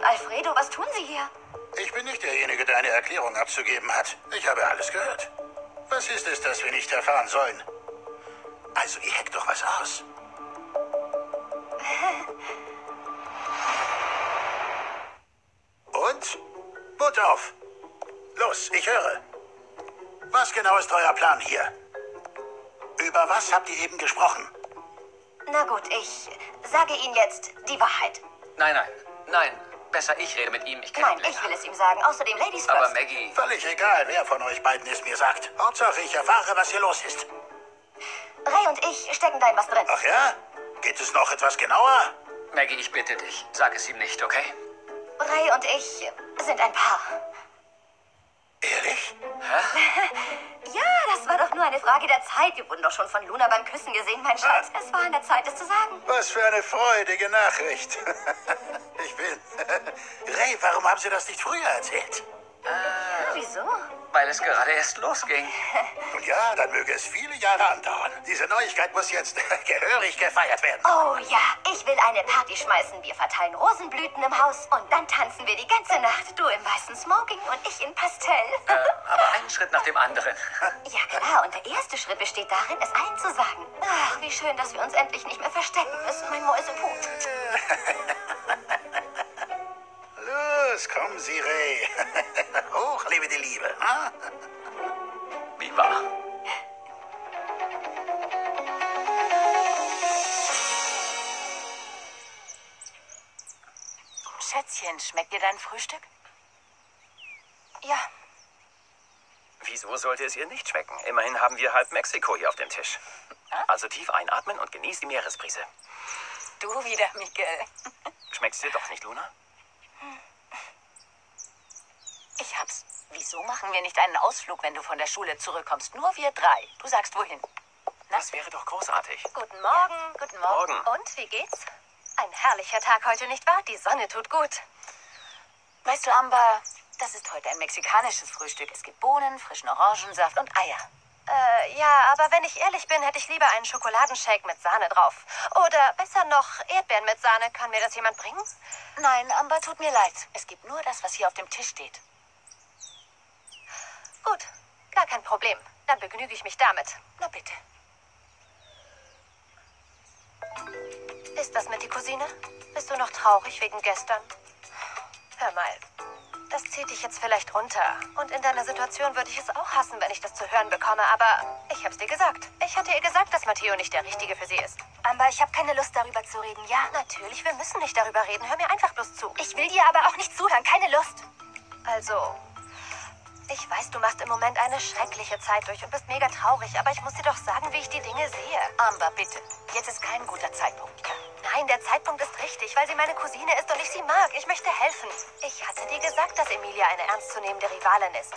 und Alfredo, was tun Sie hier? Ich bin nicht derjenige, der eine Erklärung abzugeben hat. Ich habe alles gehört. Was ist es, das wir nicht erfahren sollen? Also, ihr heckt doch was aus. Und? Mut auf! Los, ich höre. Was genau ist euer Plan hier? Über was habt ihr eben gesprochen? Na gut, ich sage Ihnen jetzt die Wahrheit. Nein, nein, nein. Besser ich rede mit ihm. Ich kenne Nein, ihn ich will es ihm sagen. Außerdem Ladies Aber first. Maggie, Völlig egal, wer von euch beiden es mir sagt. Hauptsache, ich erfahre, was hier los ist. Ray und ich stecken da in was drin. Ach ja? Geht es noch etwas genauer? Maggie, ich bitte dich. Sag es ihm nicht, okay? Ray und ich sind ein Paar. Ehrlich? Ja, das war doch nur eine Frage der Zeit. Wir wurden doch schon von Luna beim Küssen gesehen, mein Schatz. Es war an der Zeit, es zu sagen. Was für eine freudige Nachricht. Ich bin. Ray, warum haben Sie das nicht früher erzählt? Wieso? Weil es gerade erst losging. Und ja, dann möge es viele Jahre andauern. Diese Neuigkeit muss jetzt gehörig gefeiert werden. Oh ja, ich will eine Party schmeißen. Wir verteilen Rosenblüten im Haus und dann tanzen wir die ganze Nacht. Du im weißen Smoking und ich in Pastell. Äh, aber einen Schritt nach dem anderen. Ja klar, und der erste Schritt besteht darin, es allen zu sagen. Ach, wie schön, dass wir uns endlich nicht mehr verstecken müssen, mein Mäusepuh. Lebe die Liebe. hm? Wie wahr? Schätzchen, schmeckt dir dein Frühstück? Ja. Wieso sollte es ihr nicht schmecken? Immerhin haben wir halb Mexiko hier auf dem Tisch. Also tief einatmen und genieß die Meeresbrise. Du wieder, Miguel. Schmeckt's dir doch nicht, Luna? Ich hab's. Wieso machen wir nicht einen Ausflug, wenn du von der Schule zurückkommst? Nur wir drei. Du sagst wohin. Das wäre doch großartig. Guten Morgen, guten Morgen. Morgen. Und, wie geht's? Ein herrlicher Tag heute, nicht wahr? Die Sonne tut gut. Weißt du, Amber, das ist heute ein mexikanisches Frühstück. Es gibt Bohnen, frischen Orangensaft und Eier. Äh, ja, aber wenn ich ehrlich bin, hätte ich lieber einen Schokoladenshake mit Sahne drauf. Oder besser noch Erdbeeren mit Sahne. Kann mir das jemand bringen? Nein, Amber, tut mir leid. Es gibt nur das, was hier auf dem Tisch steht. Gut, gar kein Problem. Dann begnüge ich mich damit. Na bitte. Ist das mit die Cousine? Bist du noch traurig wegen gestern? Hör mal, das zieht dich jetzt vielleicht runter. Und in deiner Situation würde ich es auch hassen, wenn ich das zu hören bekomme. Aber ich hab's dir gesagt. Ich hatte ihr gesagt, dass Matteo nicht der Richtige für sie ist. Aber ich habe keine Lust darüber zu reden, ja? Natürlich, wir müssen nicht darüber reden. Hör mir einfach bloß zu. Ich will dir aber auch nicht zuhören, keine Lust. Also, ich weiß, du machst im Moment eine schreckliche Zeit durch und bist mega traurig, aber ich muss dir doch sagen, wie ich die Dinge sehe. Amber, bitte. Jetzt ist kein guter Zeitpunkt. Nein, der Zeitpunkt ist richtig, weil sie meine Cousine ist und ich sie mag. Ich möchte helfen. Ich hatte dir gesagt, dass Emilia eine ernstzunehmende Rivalin ist.